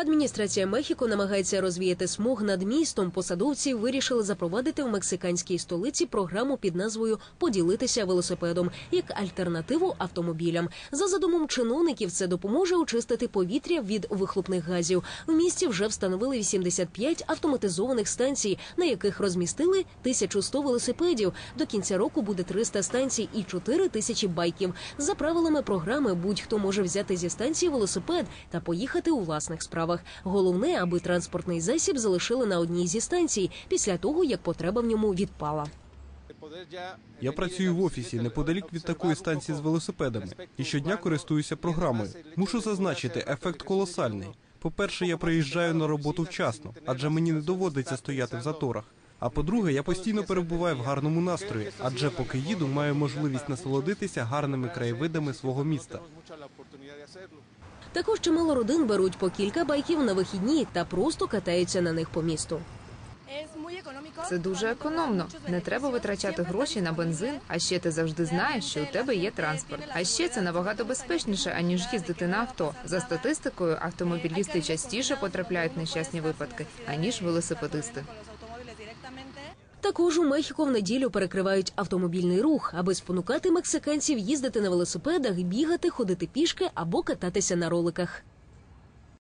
Адміністрація Мехіко намагається розвіяти смог над містом. Посадовці вирішили запровадити в мексиканській столиці програму під назвою Поділитися велосипедом як альтернативу автомобілям. За задумом чиновників, це допоможе очистити повітря від вихлопних газів. В місті вже встановили 85 автоматизованих станцій, на яких розмістили 1100 велосипедів. До кінця року буде 300 станцій і 4 тисячі байків. За правилами програми будь-хто може взяти зі станції велосипед та поїхати у власних справах. Головне, аби транспортний засіб залишили на одній зі станцій після того, як потреба в ньому відпала. Я працюю в офісі неподалік від такої станції з велосипедами і щодня користуюся програмою. Мушу зазначити, ефект колосальний. По-перше, я приїжджаю на роботу вчасно, адже мені не доводиться стояти в заторах. А по-друге, я постійно перебуваю в гарному настрої, адже поки їду, маю можливість насолодитися гарними краєвидами свого міста. Також чимало родин беруть по кілька байків на вихідні та просто катаються на них по місту. Це дуже економно. Не треба витрачати гроші на бензин. А ще ти завжди знаєш, що у тебе є транспорт. А ще це набагато безпечніше аніж їздити на авто. За статистикою, автомобілісти частіше потрапляють в нещасні випадки аніж велосипедисти. Також у Мехіко в неділю перекривають автомобільний рух, аби спонукати мексиканців їздити на велосипедах, бігати, ходити пішки або кататися на роликах.